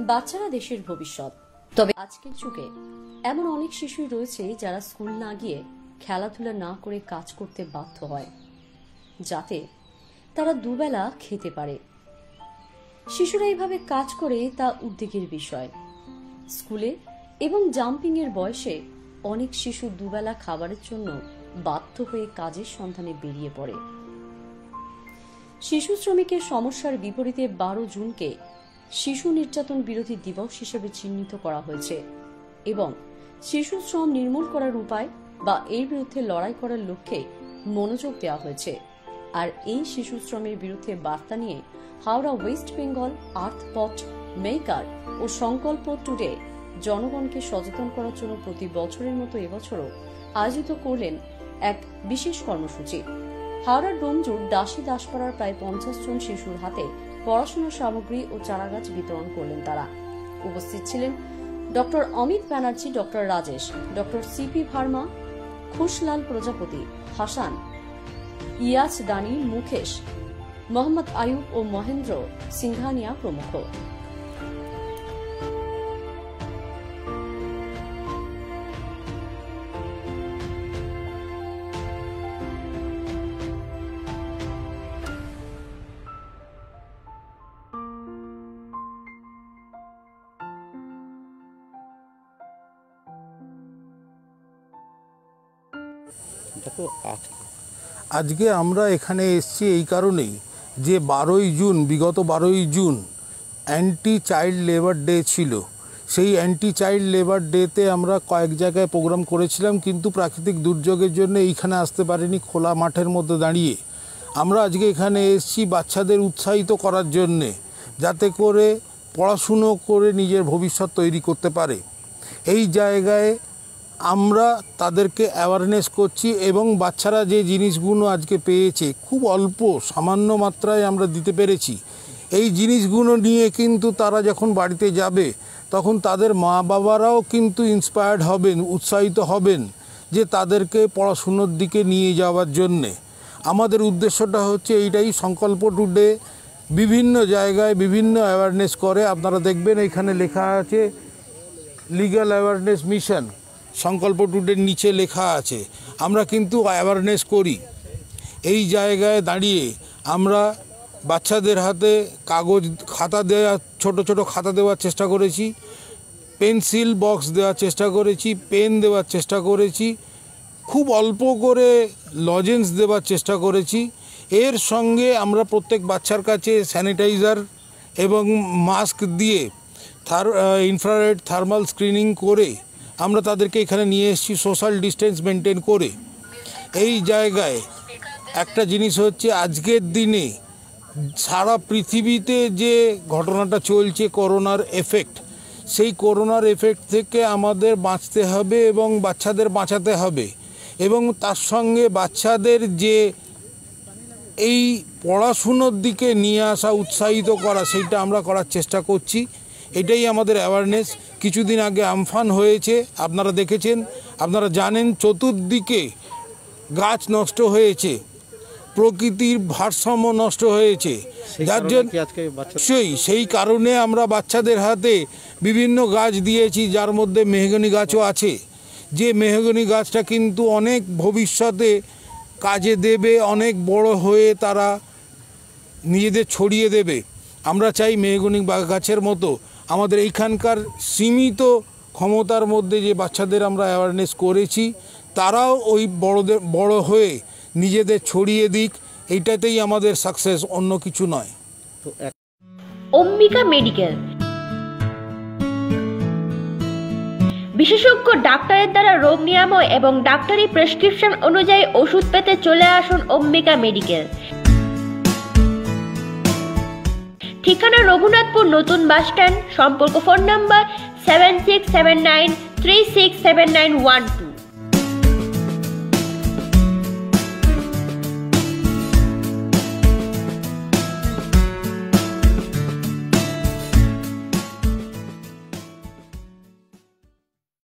বাচ্চারা দেশের ভবিষ্যৎ। তবে আজকের যুগে এমন অনেক শিশুই রয়েছে যারা স্কুল না গিয়ে খেলাধুলা না করে কাজ করতে বাধ্য হয়, যাতে তারা দুবেলা খেতে পারে। শিশুরা এইভাবে কাজ করে তা উদ্বেগের বিষয়। স্কুলে এবং জাম্পিং এর বয়সে অনেক শিশু দুবেলা খাবারের জন্য বাধ্য হয়ে কাজের সন্ধানে বেরিয়ে পড়ে। শিশু শ্রমিকের সমস্যার বিপরীতে বারো জুনকে শিশু নির্যাতন বিরোধী দিবস হিসেবে চিহ্নিত করা হয়েছে এবং শিশু শ্রম নির্মূল করার উপায় বা এর বিরুদ্ধে লড়াই করার লক্ষ্যে মনোযোগ দেওয়া হয়েছে। আর এই শিশু শ্রমের বিরুদ্ধে বার্তা নিয়ে Howrah West Bengal earthpot maker ও সংকল্প টুডে জনগণকে সচেতন করার জন্য প্রতি বছরের মতো এবছরও আয়োজিত করলেন এক বিশেষ কর্মসূচি। হাওড়ার ডোমজুর দাসী দাসপাড়ার প্রায় পঞ্চাশ জন শিশুর হাতে পড়াশোনার সামগ্রী ও চারাগাছ বিতরণ করলেন তারা। উপস্থিত ছিলেন doctor Amit Banerjee, doctor Rajesh, doctor CP Verma, Khushlal Prajapati, Hasan Yazdani, Mukesh, Mohammad Ayub ও মহেন্দ্র সিংহানিয়া প্রমুখ। দেখো আজ- আজকে আমরা এখানে এসেছি এই কারণেই যে বারোই জুন, বিগত বারোই June anti child labour day ছিল। সেই অ্যান্টি চাইল্ড লেবার ডেতে আমরা কয়েক জায়গায় প্রোগ্রাম করেছিলাম, কিন্তু প্রাকৃতিক দুর্যোগের জন্য এইখানে আসতে পারিনি খোলা মাঠের মধ্যে দাঁড়িয়ে। আমরা আজকে এখানে এসেছি বাচ্চাদের উৎসাহিত করার জন্যে, যাতে করে পড়াশুনো করে নিজের ভবিষ্যৎ তৈরি করতে পারে। এই জায়গায় আমরা তাদেরকে অ্যাওয়ারনেস করছি এবং বাচ্চারা যে জিনিসগুলো আজকে পেয়েছে, খুব অল্প, সামান্য মাত্রায় আমরা দিতে পেরেছি। এই জিনিসগুলো নিয়ে কিন্তু তারা যখন বাড়িতে যাবে, তখন তাদের মা বাবারাও কিন্তু ইন্সপায়ার্ড হবেন, উৎসাহিত হবেন যে তাদেরকে পড়াশুনোর দিকে নিয়ে যাওয়ার জন্যে। আমাদের উদ্দেশ্যটা হচ্ছে এইটাই, সংকল্প টুডে বিভিন্ন জায়গায় বিভিন্ন অ্যাওয়ারনেস করে। আপনারা দেখবেন এখানে লেখা আছে লিগ্যাল অ্যাওয়ারনেস মিশন সংকল্প টুডের নিচে লেখা আছে, আমরা কিন্তু অ্যাওয়ারনেস করি। এই জায়গায় দাঁড়িয়ে আমরা বাচ্চাদের হাতে কাগজ, খাতা দেওয়া ছোট ছোট খাতা দেওয়ার চেষ্টা করেছি, পেন্সিল বক্স দেওয়ার চেষ্টা করেছি, পেন দেওয়ার চেষ্টা করেছি, খুব অল্প করে লজেন্স দেওয়ার চেষ্টা করেছি। এর সঙ্গে আমরা প্রত্যেক বাচ্চার কাছে স্যানিটাইজার এবং মাস্ক দিয়ে থার ইনফ্রারেড থার্মাল স্ক্রিনিং করে আমরা তাদেরকে এখানে নিয়ে এসেছি সোশ্যাল ডিস্টেন্স মেনটেন করে। এই জায়গায় একটা জিনিস হচ্ছে, আজকের দিনে সারা পৃথিবীতে যে ঘটনাটা চলছে করোনার এফেক্ট সেই করোনার এফেক্ট থেকে আমাদের বাঁচতে হবে এবং বাচ্চাদের বাঁচাতে হবে। এবং তার সঙ্গে বাচ্চাদের যে এই পড়াশুনোর দিকে নিয়ে আসা, উৎসাহিত করা, সেইটা আমরা করার চেষ্টা করছি। এটাই আমাদের অ্যাওয়ারনেস কিছুদিন আগে আমফান হয়েছে আপনারা দেখেছেন আপনারা জানেন চতুর্দিকে গাছ নষ্ট হয়েছে প্রকৃতির ভারসাম্য নষ্ট হয়েছে। যার জন্য সেই কারণে আমরা বাচ্চাদের হাতে বিভিন্ন গাছ দিয়েছি যার মধ্যে মেহগনি গাছও আছে। যে মেহগনি গাছটা কিন্তু অনেক ভবিষ্যতে কাজে দেবে অনেক বড় হয়ে তারা নিজেদের ছড়িয়ে দেবে। আমরা চাই মেহগনি গাছের মতো আমাদের এইখানকার সীমিত ক্ষমতার মধ্যে যে বাচ্চাদের আমরা অ্যাওয়ারনেস করেছি, তারাও ওই বড়দের, বড় হয়ে নিজেদের ছড়িয়ে দিক, এইটাতেই আমাদের সাকসেস অন্য কিছু নয়। অম্বিকা মেডিকেল বিশেষজ্ঞ ডাক্তারের দ্বারা রোগ নিরাময় এবং ডাক্তারি প্রেসক্রিপশন অনুযায়ী ওষুধ পেতে চলে আসুন অম্বিকা মেডিকেল ঠিকানা রঘুনাথপুর নতুন বাস স্ট্যান্ড, সম্পর্ক phone number seven six seven nine three six seven nine one two